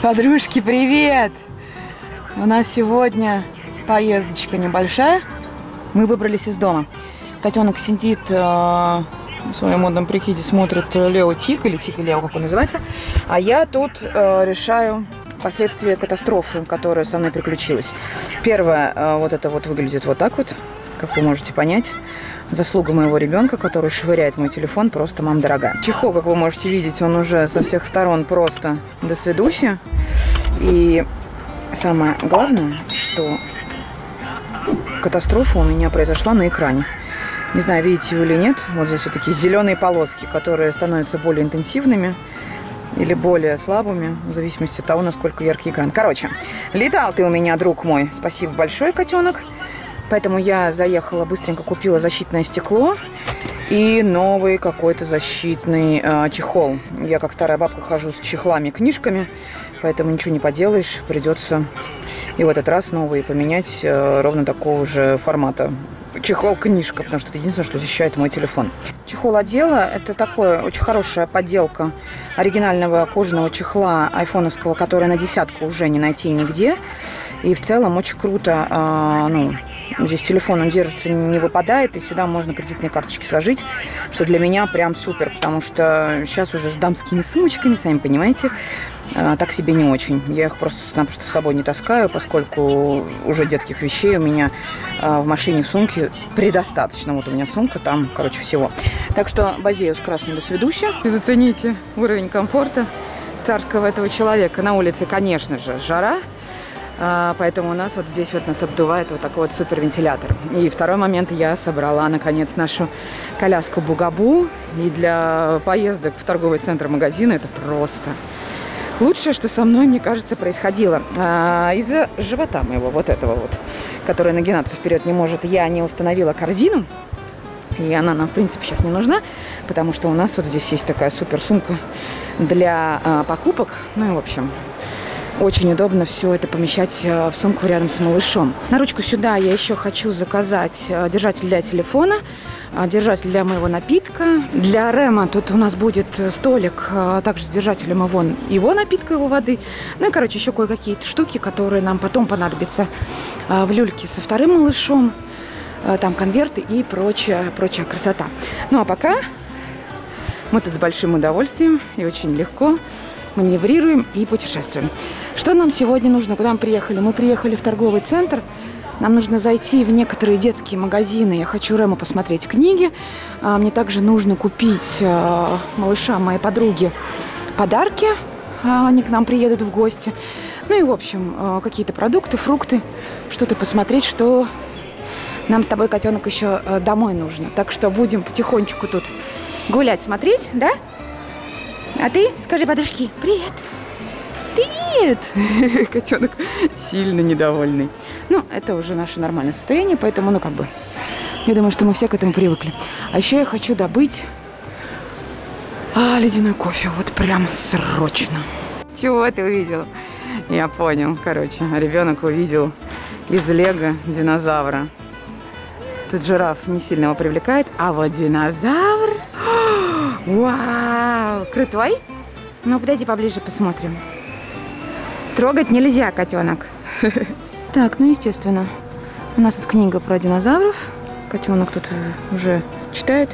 Подружки, привет! У нас сегодня поездочка небольшая. Мы выбрались из дома. Котенок сидит э, в своем модном прикиде, смотрит Лео Тик или Тик и Лео, как он называется. А я тут э, решаю последствия катастрофы, которая со мной приключилась. Первое, э, вот это вот выглядит вот так вот, как вы можете понять. Заслуга моего ребенка, который швыряет мой телефон, просто мам дорогая. Чехол, как вы можете видеть, он уже со всех сторон просто до свидуси. И самое главное, что катастрофа у меня произошла на экране. Не знаю, видите вы или нет, вот здесь вот такие зеленые полоски, которые становятся более интенсивными или более слабыми, в зависимости от того, насколько яркий экран. Короче, летал ты у меня, друг мой. Спасибо большое, котенок. Поэтому я заехала, быстренько купила защитное стекло и новый какой-то защитный э, чехол. Я как старая бабка хожу с чехлами, книжками, поэтому ничего не поделаешь, придется и в этот раз новый поменять э, ровно такого же формата. Чехол-книжка, потому что это единственное, что защищает мой телефон. Чехол одела – это такое очень хорошая подделка оригинального кожаного чехла айфоновского, который на десятку уже не найти нигде. И в целом очень круто, э, ну, Здесь телефон, он держится, не выпадает, и сюда можно кредитные карточки сложить, что для меня прям супер, потому что сейчас уже с дамскими сумочками, сами понимаете, а, так себе не очень. Я их просто-напросто с собой не таскаю, поскольку уже детских вещей у меня а, в машине в сумке предостаточно. Вот у меня сумка, там, короче, всего. Так что Базеус красный до свидуся. Зацените уровень комфорта царского этого человека. На улице, конечно же, жара. А, поэтому у нас вот здесь вот нас обдувает вот такой вот супервентилятор. И второй момент, я собрала, наконец, нашу коляску Бугабу. И для поездок в торговый центр магазина это просто лучшее, что со мной, мне кажется, происходило. А, из-за живота моего, вот этого вот, который нагинаться вперед не может, я не установила корзину. И она нам, в принципе, сейчас не нужна, потому что у нас вот здесь есть такая супер сумка для а, покупок. Ну и, в общем, очень удобно все это помещать э, в сумку рядом с малышом. На ручку сюда я еще хочу заказать э, держатель для телефона, э, держатель для моего напитка. Для Рема тут у нас будет столик также с держателем его, его напитка, его воды. Ну и, короче, еще кое-какие штуки, которые нам потом понадобятся в люльке со вторым малышом. Там конверты и прочая, прочая красота. Ну а пока мы тут с большим удовольствием и очень легко маневрируем и путешествуем. Что нам сегодня нужно? Куда мы приехали? Мы приехали в торговый центр. Нам нужно зайти в некоторые детские магазины. Я хочу Рему посмотреть книги. А, мне также нужно купить а, малышам моей подруги подарки. А, они к нам приедут в гости. Ну и, в общем, какие-то продукты, фрукты. Что-то посмотреть, что нам с тобой, котенок, еще домой нужно. Так что будем потихонечку тут гулять, смотреть, да? А ты скажи подружки привет. Привет! Котенок сильно недовольный. Ну, это уже наше нормальное состояние, поэтому, ну, как бы, я думаю, что мы все к этому привыкли. А еще я хочу добыть а, ледяной кофе. Вот прям срочно. Чего ты увидел? Я понял. Короче, ребенок увидел из лего динозавра. Тут жираф не сильно его привлекает, а вот динозавр... Вау! Крутой? Ну, подойди поближе, посмотрим. Трогать нельзя, котенок. Так, ну, естественно, у нас тут книга про динозавров. Котенок тут уже читает.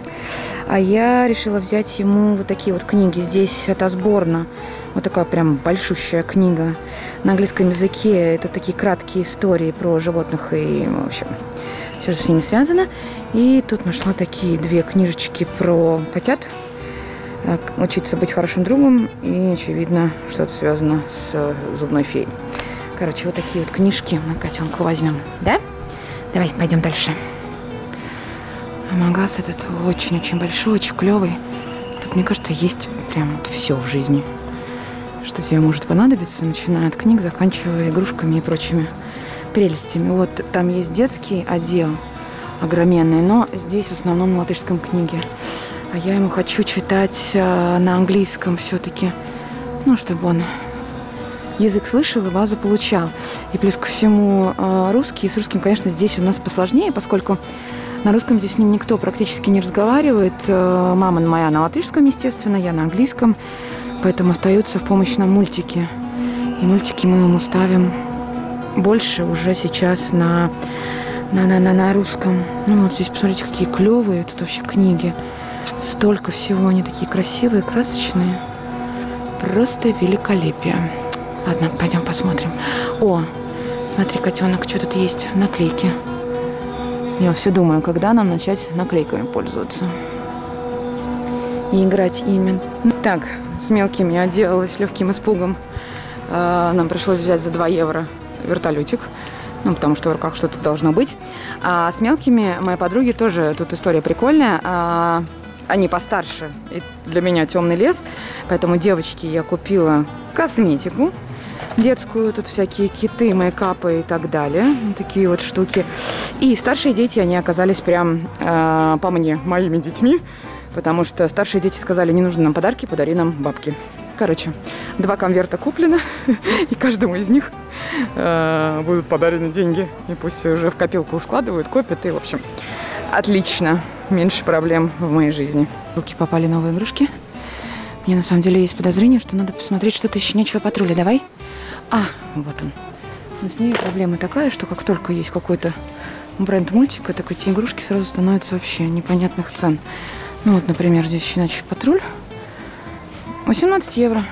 А я решила взять ему вот такие вот книги. Здесь это сборно. Вот такая прям большущая книга на английском языке. Это такие краткие истории про животных и, в общем, все, что с ними связано. И тут нашла такие две книжечки про котят. Учиться быть хорошим другом и, очевидно, что-то связано с э, зубной феей. Короче, вот такие вот книжки мы котенку возьмем. Да? Давай, пойдем дальше. А магаз этот очень-очень большой, очень клевый. Тут, мне кажется, есть прям вот все в жизни. Что тебе может понадобиться, начиная от книг, заканчивая игрушками и прочими прелестями. Вот там есть детский отдел огроменный, но здесь в основном на латышском книге. А я ему хочу читать э, на английском все-таки. Ну, чтобы он язык слышал и базу получал. И плюс ко всему э, русский. С русским, конечно, здесь у нас посложнее, поскольку на русском здесь с ним никто практически не разговаривает. Э, мама моя на латышском, естественно, я на английском. Поэтому остаются в помощь нам мультики. И мультики мы ему ставим больше уже сейчас на, на, на, на, на русском. Ну вот здесь, посмотрите, какие клевые тут вообще книги. Столько всего, они такие красивые, красочные. Просто великолепие. Ладно, пойдем посмотрим. О, смотри, котенок, что тут есть? Наклейки. Я все думаю, когда нам начать наклейками пользоваться. И играть ими. Так, с мелкими отделалась легким испугом. А, нам пришлось взять за 2 евро вертолетик. Ну, потому что в руках что-то должно быть. А с мелкими моей подруги тоже тут история прикольная. А, они постарше. И для меня темный лес. Поэтому девочке я купила косметику детскую, тут всякие киты, мейкапы и так далее. Такие вот штуки. И старшие дети, они оказались прям э, по мне, моими детьми, потому что старшие дети сказали, не нужны нам подарки, подари нам бабки. Короче, два конверта куплено, и каждому из них э, будут подарены деньги. И пусть уже в копилку складывают, копят, и, в общем, отлично. Меньше проблем в моей жизни. Руки попали новые игрушки. Мне на самом деле есть подозрение, что надо посмотреть что-то еще нечего патруля. Давай. А, вот он. Но с ними проблема такая, что как только есть какой-то бренд мультика, так эти игрушки сразу становятся вообще непонятных цен. Ну вот, например, здесь щенячий патруль. 18 евро.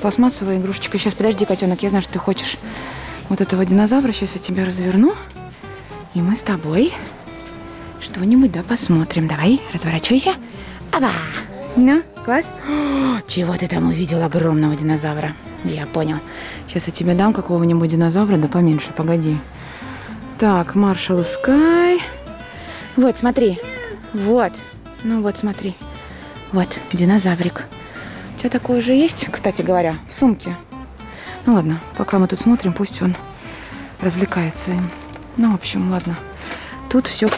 Пластмассовая игрушечка. Сейчас, подожди, котенок, я знаю, что ты хочешь вот этого динозавра. Сейчас я тебя разверну. И мы с тобой что-нибудь, да, посмотрим. Давай, разворачивайся. Аба! Ну, класс? О, чего ты там увидел огромного динозавра? Я понял. Сейчас я тебе дам какого-нибудь динозавра, да поменьше, погоди. Так, Маршал Скай. Вот, смотри. Вот. Ну вот, смотри. Вот, динозаврик. У тебя такой же есть, кстати говоря, в сумке? Ну ладно, пока мы тут смотрим, пусть он развлекается. Ну, в общем, ладно. Тут все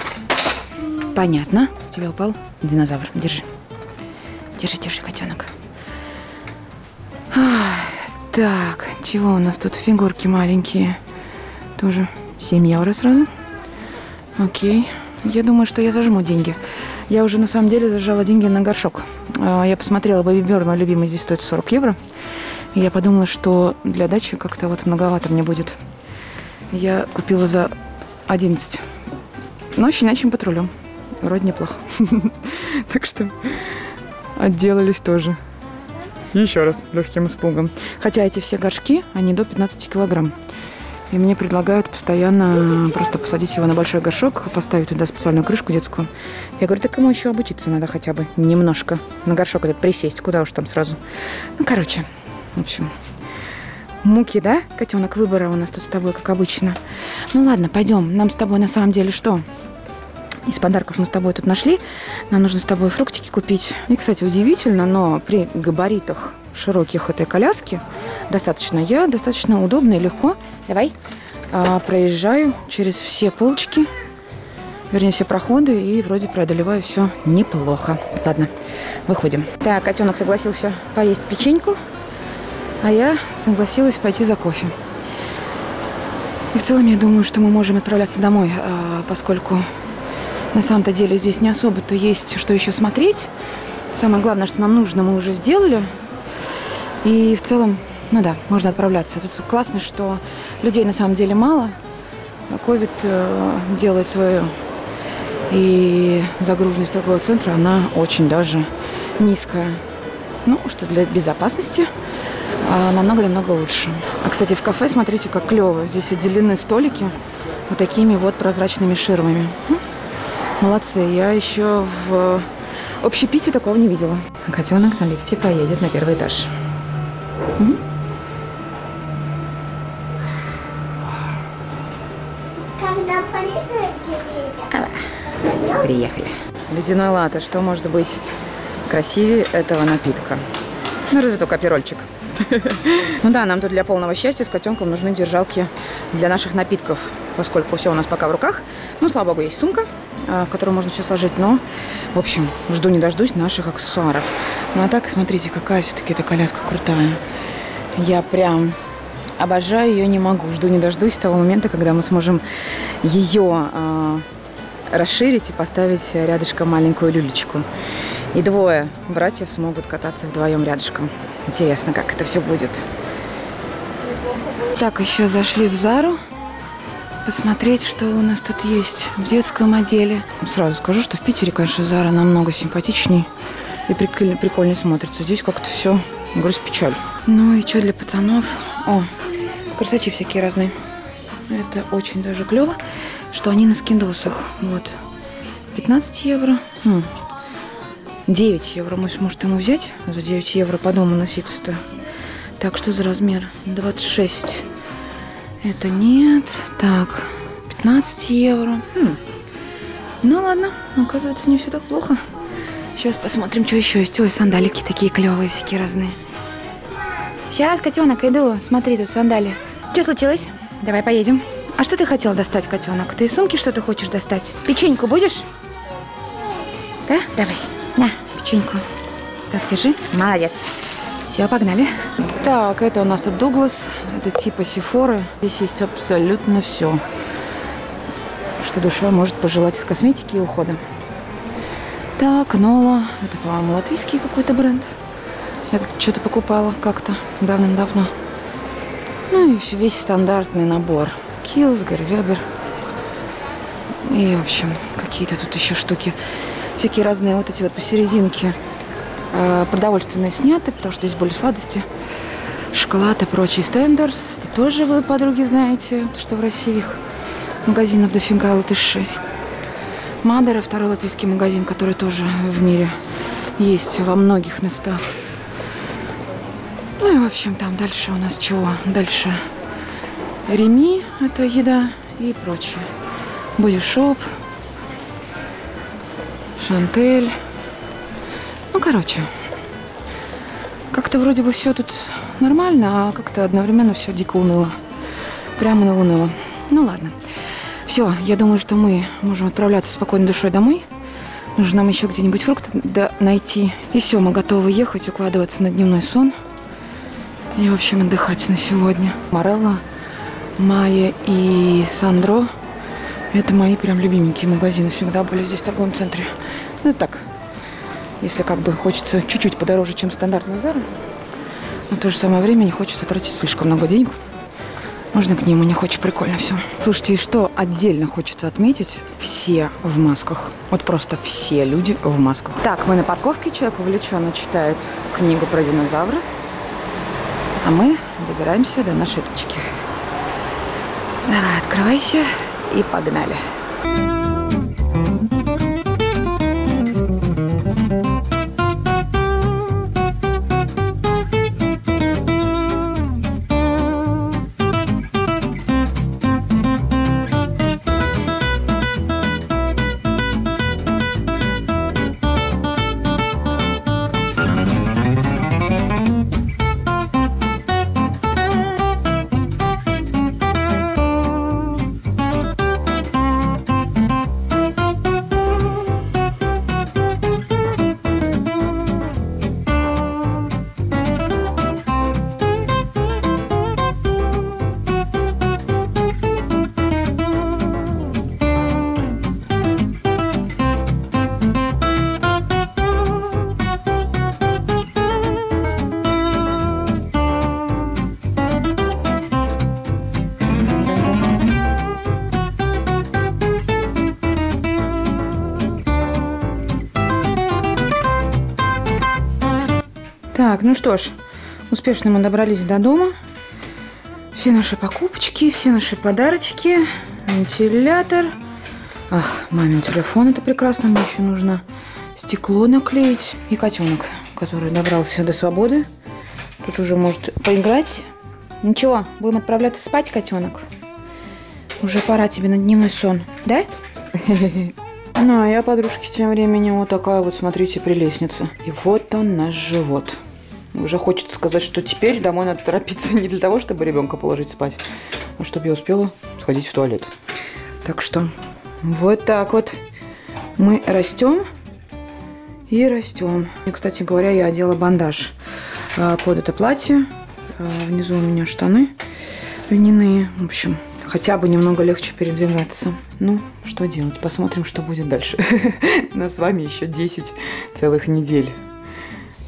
понятно. У тебя упал динозавр. Держи. Держи, держи, котенок. Так, чего у нас тут? Фигурки маленькие. Тоже 7 евро сразу. Окей. Я думаю, что я зажму деньги. Я уже на самом деле зажала деньги на горшок. А, я посмотрела, Бэби мой любимый, здесь стоит 40 евро. И я подумала, что для дачи как-то вот многовато мне будет. Я купила за 11. Но щенячьим патрулем. Вроде неплохо. Так что отделались тоже. Еще раз, легким испугом. Хотя эти все горшки, они до 15 килограмм. И мне предлагают постоянно просто посадить его на большой горшок, поставить туда специальную крышку детскую. Я говорю, так ему еще обучиться надо хотя бы немножко. На горшок этот присесть, куда уж там сразу. Ну, короче, в общем, муки, да, котенок выбора у нас тут с тобой, как обычно. Ну ладно, пойдем. Нам с тобой на самом деле что? Из подарков мы с тобой тут нашли. Нам нужно с тобой фруктики купить. И, кстати, удивительно, но при габаритах широких этой коляски достаточно я достаточно удобно и легко. Давай. А, проезжаю через все полочки, вернее, все проходы, и вроде преодолеваю все неплохо. Ладно, выходим. Так, котенок согласился поесть печеньку, а я согласилась пойти за кофе. И в целом я думаю, что мы можем отправляться домой, а, поскольку на самом-то деле здесь не особо-то есть что еще смотреть. Самое главное, что нам нужно, мы уже сделали. И в целом, ну да, можно отправляться. Тут классно, что людей на самом деле мало. Ковид э, делает свое. И загруженность торгового центра, она очень даже низкая. Ну, что для безопасности а, намного-намного лучше. А, кстати, в кафе, смотрите, как клево. Здесь отделены столики вот такими вот прозрачными ширмами. Молодцы, я еще в общепите такого не видела. Котенок на лифте поедет на первый этаж. Угу. Когда полиция приедет? Приехали. Ледяной латте. Что может быть красивее этого напитка? Ну, разве только пирольчик. Ну да, нам тут для полного счастья с котенком нужны держалки для наших напитков, поскольку все у нас пока в руках. Ну, слава богу, есть сумка, в которую можно все сложить. Но, в общем, жду не дождусь наших аксессуаров. Ну а так, смотрите, какая все-таки эта коляска крутая. Я прям обожаю ее, не могу. Жду не дождусь того момента, когда мы сможем ее э, расширить и поставить рядышком маленькую люлечку. И двое братьев смогут кататься вдвоем рядышком. Интересно, как это все будет. Так, еще зашли в Зару. Посмотреть, что у нас тут есть в детском отделе. Сразу скажу, что в Питере, конечно, Зара намного симпатичней и прикольнее, прикольнее смотрится. Здесь как-то все грусть-печаль. Ну и что для пацанов? О, красачи всякие разные. Это очень даже клево, что они на скиндосах. Вот. 15 евро. Хм. 9 евро мы сможем ему взять. За 9 евро по дому носиться-то. Так, что за размер? 26. Это нет. Так, 15 евро. Хм. Ну ладно, оказывается, не все так плохо. Сейчас посмотрим, что еще есть. Ой, сандалики такие клевые, всякие разные. Сейчас, котенок, иду. Смотри, тут сандали. Что случилось? Давай поедем. А что ты хотел достать, котенок? Ты из сумки что-то хочешь достать? Печеньку будешь? Да? Давай. На, печеньку. Так, держи. Молодец. Все, погнали. Так, это у нас тут Дуглас. Это типа Сифоры. Здесь есть абсолютно все, что душа может пожелать из косметики и ухода. Так, Нола. Это, по-моему, латвийский какой-то бренд. Я что-то покупала как-то давным-давно. Ну и весь стандартный набор. Килсгар, Вебер. И, в общем, какие-то тут еще штуки. Всякие разные вот эти вот посерединке э, продовольственные сняты, потому что здесь более сладости. Шоколад и прочие стендерс. Это тоже вы, подруги, знаете, что в России их магазинов дофига латышей. Мадера, второй латвийский магазин, который тоже в мире есть во многих местах. Ну и, в общем, там дальше у нас чего? Дальше Реми, это еда и прочее. Бодишоп, Шантель. Ну, короче, как-то вроде бы все тут нормально, а как-то одновременно все дико уныло. Прямо на уныло. Ну ладно. Все, я думаю, что мы можем отправляться спокойной душой домой. Нужно нам еще где-нибудь фрукты да, найти. И все, мы готовы ехать, укладываться на дневной сон. И, в общем, отдыхать на сегодня. Морелла, Майя и Сандро – это мои прям любименькие магазины. Всегда были здесь в торговом центре. Ну, так, если как бы хочется чуть-чуть подороже, чем стандартная Зара. Но в то же самое время не хочется тратить слишком много денег. Можно к ним, у них очень прикольно все. Слушайте, и что отдельно хочется отметить? Все в масках. Вот просто все люди в масках. Так, мы на парковке, человек увлеченно читает книгу про динозавра. А мы добираемся до нашей точки. Давай, открывайся и погнали. Ну что ж, успешно мы добрались до дома. Все наши покупочки, все наши подарочки, вентилятор. Ах, мамин телефон, это прекрасно, мне еще нужно стекло наклеить. И котенок, который добрался до свободы. Тут уже может поиграть. Ничего, будем отправляться спать, котенок. Уже пора тебе на дневной сон, да? Ну, а я, подружки, тем временем вот такая вот, смотрите, прелестница. И вот он наш живот. Уже хочется сказать, что теперь домой надо торопиться не для того, чтобы ребенка положить спать, а чтобы я успела сходить в туалет. Так что вот так вот мы растем и растем. И, кстати говоря, я одела бандаж а, под это платье. А, внизу у меня штаны льняные. В общем, хотя бы немного легче передвигаться. Ну, что делать? Посмотрим, что будет дальше. Нас с вами еще 10 целых недель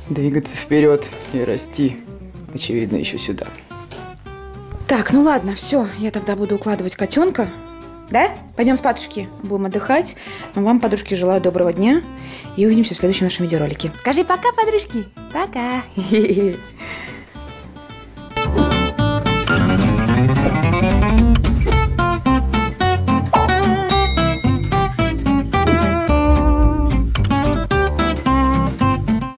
двигаться вперед и расти, очевидно, еще сюда. Так, ну ладно, все, я тогда буду укладывать котенка. Да? Пойдем спатушки, будем отдыхать. Но вам, подружки, желаю доброго дня и увидимся в следующем нашем видеоролике. Скажи пока, подружки. Пока.